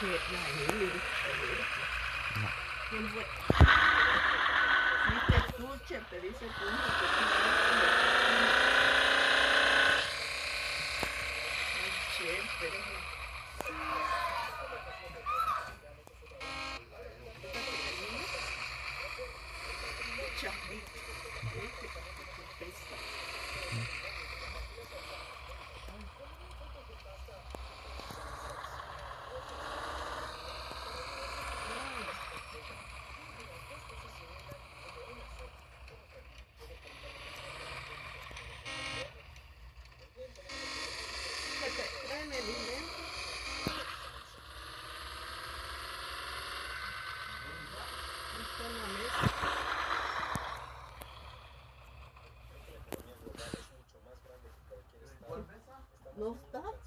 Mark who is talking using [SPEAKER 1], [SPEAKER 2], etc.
[SPEAKER 1] can't. No, you need it. You need te dice tú. Lost that?